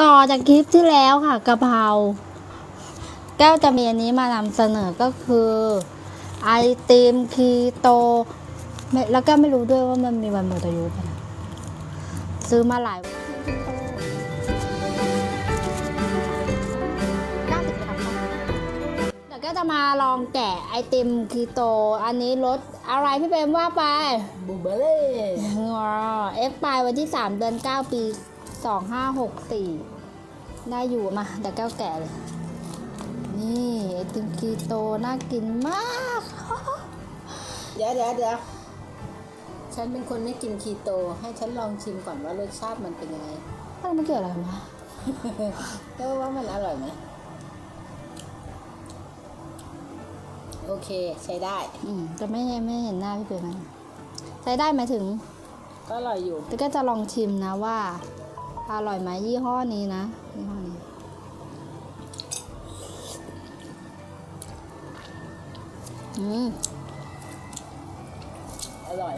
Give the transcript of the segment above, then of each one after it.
ต่อจากคลิปที่แล้วค่ะกะเพราแก้วจะมีอันนี้มานำเสนอก็คือ ไอติมคีโตไม่แล้วก็ไม่รู้ด้วยว่ามันมีวันหมดอายุปะนะซื้อมาหลาย90กรัมเดี๋ยวก็จะมาลองแกะไอติมคีโต อันนี้รสอะไรพี่เปรมว่าไปบูเบอร์เล่งอเอ็กปลายวันที่ 3 เดือน 9 ปี 2564ได้อยู่มาเดี๋ยวแก้วแก่เลย นี่ไอติมคีโตน่ากินมาก เดี๋ยวเดี๋ยวเดี๋ยวฉันเป็นคนไม่กินคีโต ให้ฉันลองชิมก่อนว่ารสชาติมันเป็นยังไงมันไม่เกี่ยวอะไรกันวะแล้วว่ามันอร่อยไหมโอเคใช้ได้ อืมจะไม่ไม่เห็นหน้าพี่เปรมนะใช้ได้ไหมายถึง ก็อร่อยอยู่ แต่ก็จะลองชิมนะว่า อร่อยไหมยี่ห้อนี้นะยี่ห้อนี้อืมอร่อย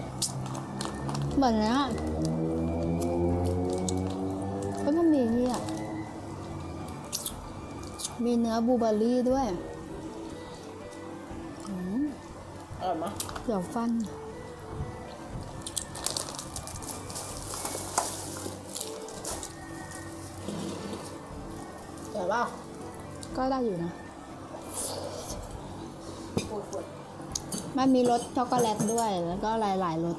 เหมือนเนี้ยก็มันมีนี่อะมีเนื้อบลูเบอร์รี่ด้วยอืมอร่อยไหมเดี๋ยวฟัน อร่อยเปล่าก็ได้อยู่นะ ปวดปวดมันมีรสช็อกโกแลตด้วย แล้วก็หลายๆรส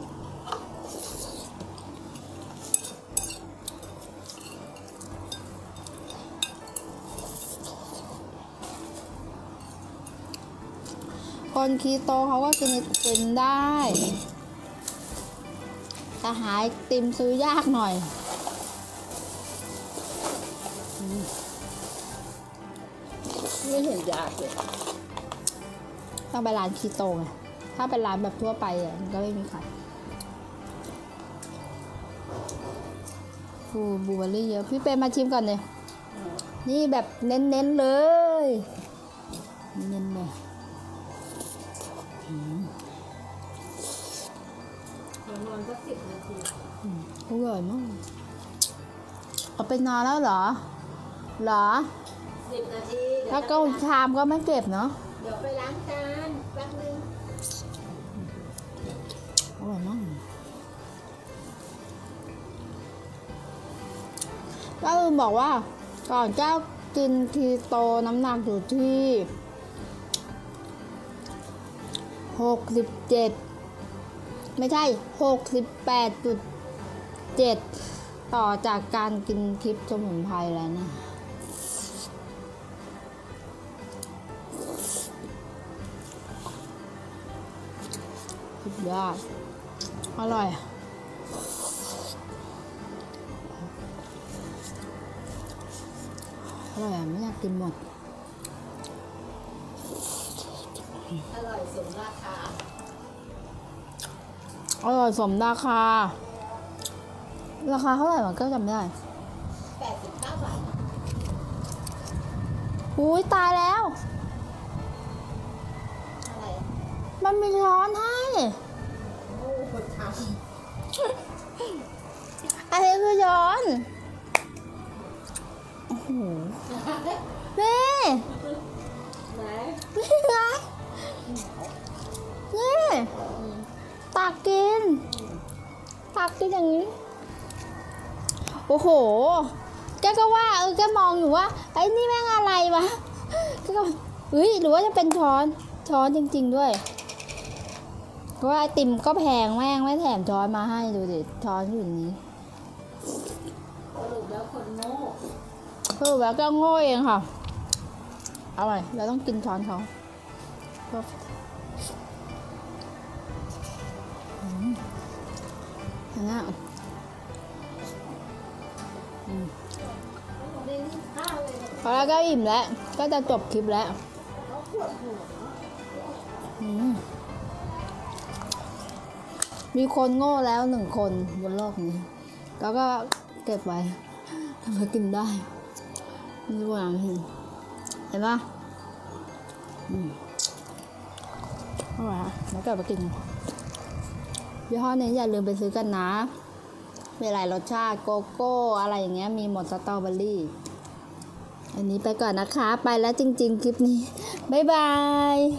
คนคีโตเขาก็กินไอติมได้ แต่หาไอติมซื้อยากหน่อย ไม่เห็นยากเลยต้องไปร้านคีโตไงถ้าเป็นร้านแบบทั่วไปอะมันก็ไม่มีขายฟูบลูเบอร์รี่เยอะพี่เปรมมาชิมก่อนเลยนี่แบบเน้นๆเลย เน้นๆเลยประมาณสักสิบนาทีอร่อยมากเอาไปนอนแล้วเหรอ เหรอสิบนาทีเดี๋ยว ถ้าเก็ชามก็ไม่เก็บเนาะเดี๋ยวไปล้างจานแป๊บนึงอร่อยมากก็ลืมบอกว่าก่อนเจ้ากินคีโตน้ำหนักอยู่ที่หกสิบเจ็ดไม่ใช่หกสิบแปดจุดเจ็ดต่อจากการกินคลิปสมุนไพรแล้วนะ ยอดอร่อย อร่อยอะไม่อยากกินหมด อร่อยสมราคา อร่อยสมราคา ราคาเท่าไหร่มันก็จำไม่ได้แปดสิบเก้าบาทอุ้ยตายแล้วอะไรมันมีช้อนให้โอันนี้คือช้อนโอ้โหนี่นี่ไงนี่ตักกิน ตักกินอย่างนี้ โอ้โห แกก็ว่า เออ แกมองอยู่ว่า ไอ้นี่แม่งอะไรวะแกก็เฮ้ย หรือว่าจะเป็นช้อน ช้อนจริง ๆ ด้วย เพราะว่าไอติมก็แพงแม่งไม่แถมช้อนมาให้ดูดิช้อนอยู่นี้สรุปแล้วคนโง่เออแล้วก็โง่เองค่ะอร่อยเราต้องกินช้อนเขาก็อนนั้นอะอืมไม่ได้ข้าลยพอแล้วก็อิ่มแล้ว ก็จะจบคลิปแล้ว มีคนโง่แล้วหนึ่งคนบนโลกนี้ แล้วก็เก็บไว้ทำไมกินได้ไม่รู้อะเห็นเห็นปะอืมอร่อยอะแล้วกลับมากินยี่ห้อนี้อย่าลืมไปซื้อกันนะมีหลายรสชาติโกโก้อะไรอย่างเงี้ยมีหมดสตรอเบอรี่ อันนี้ไปก่อนนะคะ ไปแล้วจริง ๆ คลิปนี้ บ๊ายบาย